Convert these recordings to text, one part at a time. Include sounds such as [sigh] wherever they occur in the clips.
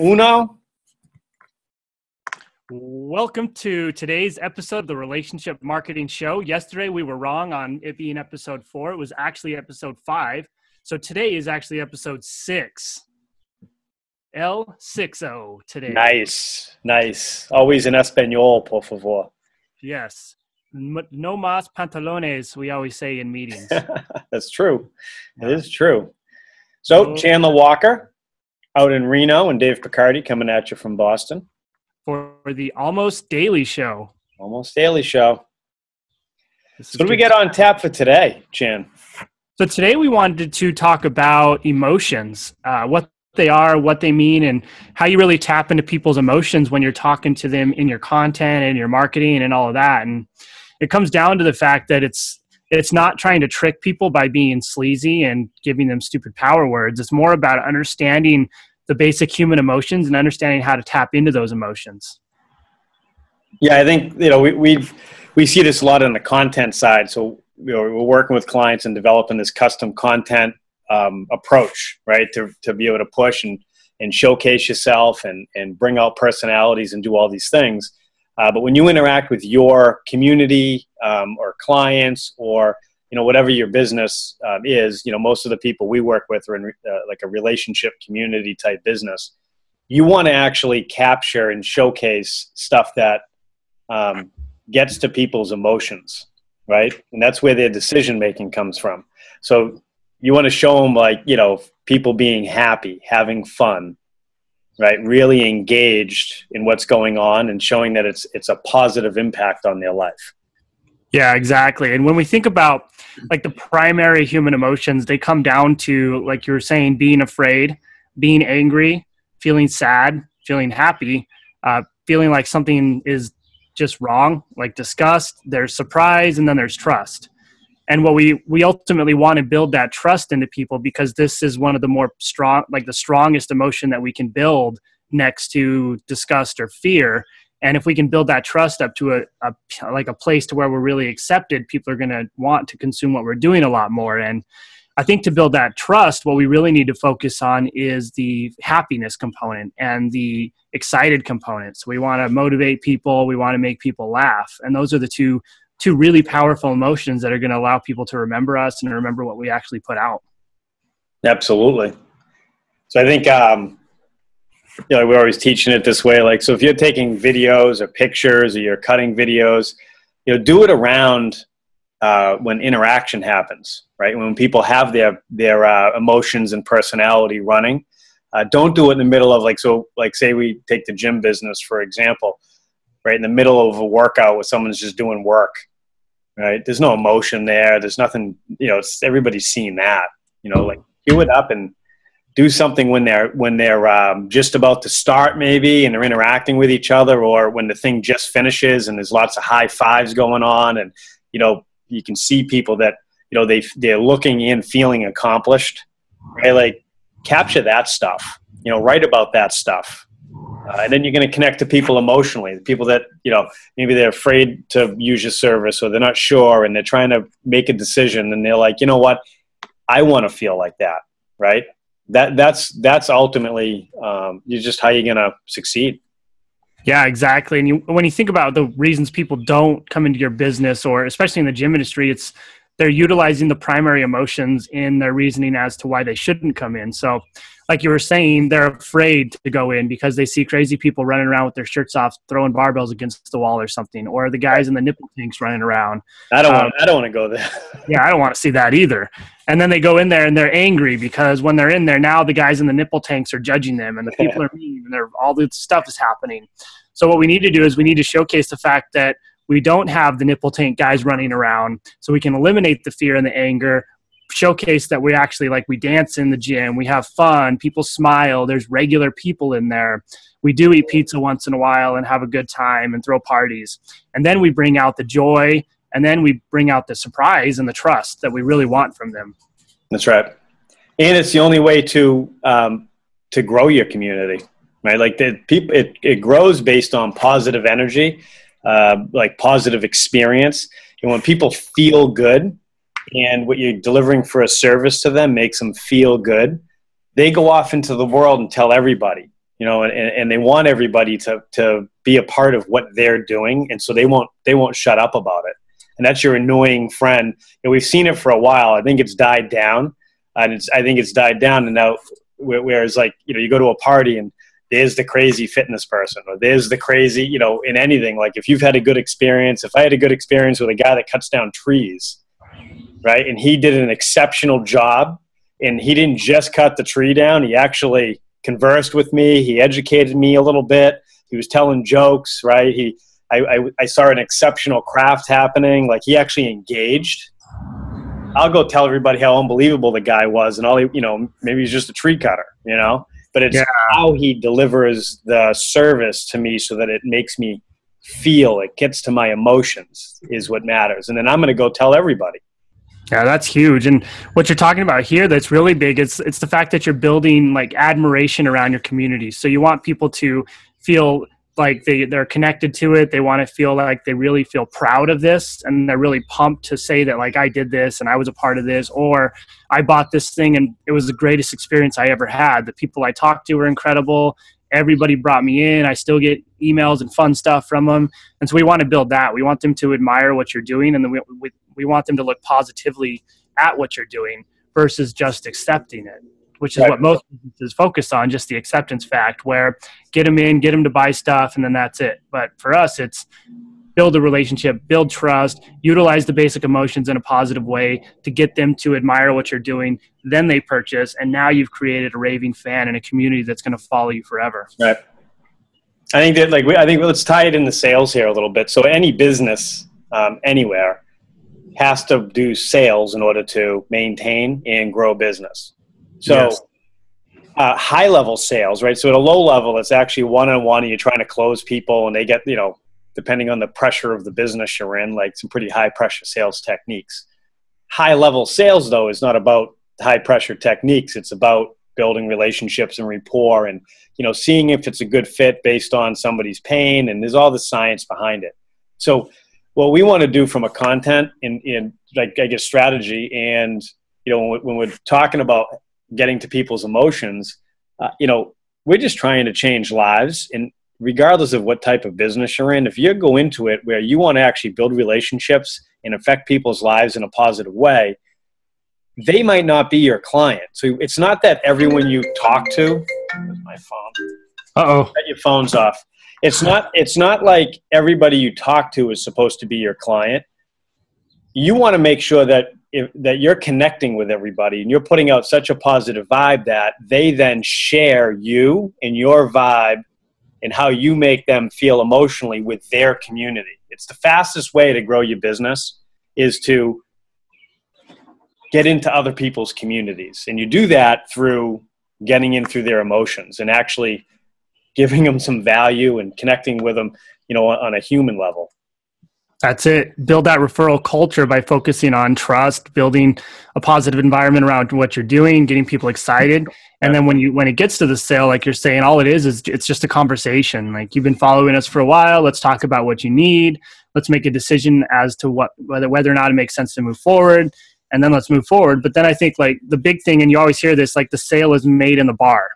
uno. Welcome to today's episode of the Relationship Marketing Show. Yesterday we were wrong on it being episode four. It was actually episode five. So today is actually episode six. L60 today. Nice, nice. Always in Espanol, por favor. Yes. No más pantalones, we always say in meetings. [laughs] That's true. It is true. So, Chandler Walker out in Reno and Dave Picardi coming at you from Boston. For the Almost Daily Show. Almost Daily Show. So, what do we get on tap for today, Chan? So, today we wanted to talk about emotions, uh, what they are, what they mean, and how you really tap into people's emotions when you're talking to them in your content and your marketing and all of that. And it comes down to the fact that it's it's not trying to trick people by being sleazy and giving them stupid power words. It's more about understanding the basic human emotions and understanding how to tap into those emotions. Yeah, I think you know we we we see this a lot on the content side. So you know, we're working with clients and developing this custom content um, approach, right? To, to be able to push and, and showcase yourself and, and bring out personalities and do all these things. Uh, but when you interact with your community um, or clients or you know whatever your business um, is, you know most of the people we work with are in uh, like a relationship community type business. You want to actually capture and showcase stuff that um, gets to people's emotions, right? And that's where their decision making comes from. So you want to show them like you know people being happy having fun right really engaged in what's going on and showing that it's it's a positive impact on their life. Yeah exactly. And when we think about like the primary human emotions they come down to like you were saying being afraid being angry feeling sad feeling happy uh, feeling like something is just wrong like disgust there's surprise and then there's trust and what we we ultimately want to build that trust into people because this is one of the more strong like the strongest emotion that we can build next to disgust or fear. And if we can build that trust up to a, a like a place to where we're really accepted people are going to want to consume what we're doing a lot more. And i think to build that trust what we really need to focus on is the happiness component and the excited component so we want to motivate people. We want to make people laugh. And those are the two two really powerful emotions that are going to allow people to remember us and remember what we actually put out. Absolutely. So I think, um, you know, we're always teaching it this way. Like, so if you're taking videos or pictures or you're cutting videos, you know, do it around uh, when interaction happens, right? When people have their their uh, emotions and personality running. Uh, don't do it in the middle of like so like say we take the gym business for example right in the middle of a workout where someone's just doing work right? There's no emotion there. There's nothing, you know, everybody's seen that, you know, like cue it up and do something when they're, when they're um, just about to start maybe, and they're interacting with each other or when the thing just finishes and there's lots of high fives going on. And, you know, you can see people that, you know, they, they're looking in, feeling accomplished, right? Like capture that stuff, you know, write about that stuff uh, and then you're going to connect to people emotionally, the people that, you know, maybe they're afraid to use your service or they're not sure and they're trying to make a decision and they're like, you know what, I want to feel like that, right? That, that's, that's ultimately um, you're just how you're going to succeed. Yeah, exactly. And you, when you think about the reasons people don't come into your business or especially in the gym industry, it's they're utilizing the primary emotions in their reasoning as to why they shouldn't come in. So like you were saying, they're afraid to go in because they see crazy people running around with their shirts off, throwing barbells against the wall or something, or the guys in the nipple tanks running around. I don't um, want. I don't want to go there. [laughs] yeah, I don't want to see that either. And then they go in there and they're angry because when they're in there now, the guys in the nipple tanks are judging them, and the [laughs] people are mean, and they're all this stuff is happening. So what we need to do is we need to showcase the fact that we don't have the nipple tank guys running around, so we can eliminate the fear and the anger showcase that we actually like we dance in the gym we have fun people smile there's regular people in there. We do eat pizza once in a while and have a good time and throw parties. And then we bring out the joy and then we bring out the surprise and the trust that we really want from them. That's right. And it's the only way to um, to grow your community right? Like the people it, it grows based on positive energy uh, like positive experience. And when people feel good and what you're delivering for a service to them makes them feel good, they go off into the world and tell everybody. you know, and, and they want everybody to to be a part of what they're doing, and so they won't they won't shut up about it. And that's your annoying friend. And we've seen it for a while. I think it's died down, and it's I think it's died down. And now, whereas like you know, you go to a party and there's the crazy fitness person, or there's the crazy you know in anything. Like if you've had a good experience, if I had a good experience with a guy that cuts down trees, right, and he did an exceptional job, and he didn't just cut the tree down, he actually conversed with me. He educated me a little bit. He was telling jokes, right? He, I, I, I saw an exceptional craft happening. Like he actually engaged. I'll go tell everybody how unbelievable the guy was, and all he, you know, maybe he's just a tree cutter, you know. But it's yeah. how he delivers the service to me, so that it makes me feel, it gets to my emotions, is what matters. And then I'm going to go tell everybody. Yeah, that's huge. And what you're talking about here that's really big it's it's the fact that you're building like admiration around your community. So you want people to feel like they, they're connected to it. They want to feel like they really feel proud of this and they're really pumped to say that like I did this and I was a part of this or I bought this thing and it was the greatest experience I ever had. The people I talked to were incredible. Everybody brought me in. I still get emails and fun stuff from them. And so we want to build that. We want them to admire what you're doing and then we, we we want them to look positively at what you're doing versus just accepting it which is right. what most businesses focus on just the acceptance fact where get them in get them to buy stuff and then that's it but for us it's build a relationship build trust utilize the basic emotions in a positive way to get them to admire what you're doing then they purchase and now you've created a raving fan and a community that's going to follow you forever right i think that like we, i think let's tie it in the sales here a little bit so any business um, anywhere has to do sales in order to maintain and grow business. So, yes. uh, high level sales, right? So, at a low level, it's actually one on one, and you're trying to close people, and they get, you know, depending on the pressure of the business you're in, like some pretty high pressure sales techniques. High level sales, though, is not about high pressure techniques. It's about building relationships and rapport and you know seeing if it's a good fit based on somebody's pain and there's all the science behind it so what we want to do from a content in, in like I guess strategy and you know when, we, are talking about getting to people's emotions, uh, you know we're just trying to change lives and regardless of what type of business you're in, if you go into it where you want to actually build relationships and affect people's lives in a positive way, they might not be your client. So it's not that everyone you talk to. my phone. Uh oh. Your phones off it's not it's not like everybody you talk to is supposed to be your client you want to make sure that if, that you're connecting with everybody and you're putting out such a positive vibe that they then share you and your vibe and how you make them feel emotionally with their community it's the fastest way to grow your business is to get into other people's communities and you do that through getting in through their emotions and actually giving them some value and connecting with them, you know, on a human level. That's it. Build that referral culture by focusing on trust, building a positive environment around what you're doing, getting people excited. And then when you when it gets to the sale, like you're saying, all it is is it's just a conversation. Like you've been following us for a while. Let's talk about what you need. Let's make a decision as to what whether whether or not it makes sense to move forward. And then let's move forward. But then I think like the big thing, and you always hear this, like the sale is made in the bar.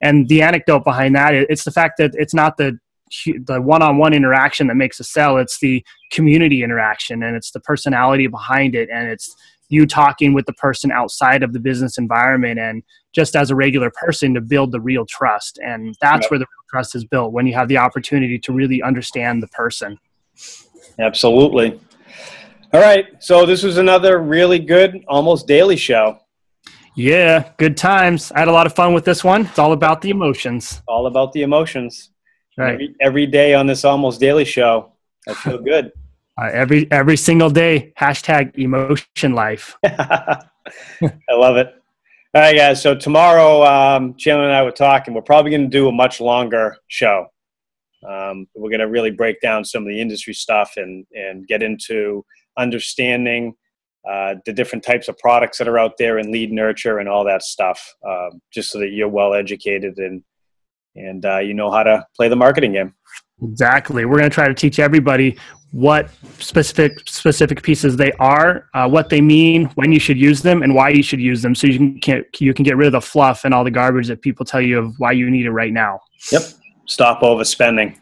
And the anecdote behind that, it's the fact that it's not the the one-on-one interaction that makes a sell. It's the community interaction, and it's the personality behind it, and it's you talking with the person outside of the business environment and just as a regular person to build the real trust and that's yep. where the real trust is built when you have the opportunity to really understand the person absolutely all right so this was another really good almost daily show yeah, good times. I had a lot of fun with this one. It's all about the emotions. All about the emotions. Right. Every, every day on this almost daily show, I feel [laughs] good. Uh, every every single day. Hashtag emotion life. [laughs] I love it. All right, guys. So tomorrow, um, Chandler and I were talking. We're probably going to do a much longer show. Um, we're going to really break down some of the industry stuff and and get into understanding uh, the different types of products that are out there and lead nurture and all that stuff, um, just so that you're well educated and and uh, you know how to play the marketing game. Exactly. We're going to try to teach everybody what specific specific pieces they are, uh, what they mean, when you should use them, and why you should use them, so you can get, you can get rid of the fluff and all the garbage that people tell you of why you need it right now. Yep. Stop overspending.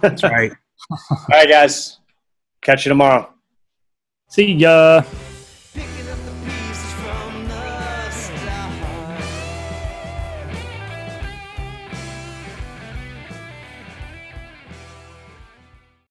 That's right. [laughs] all right, guys. Catch you tomorrow. See ya.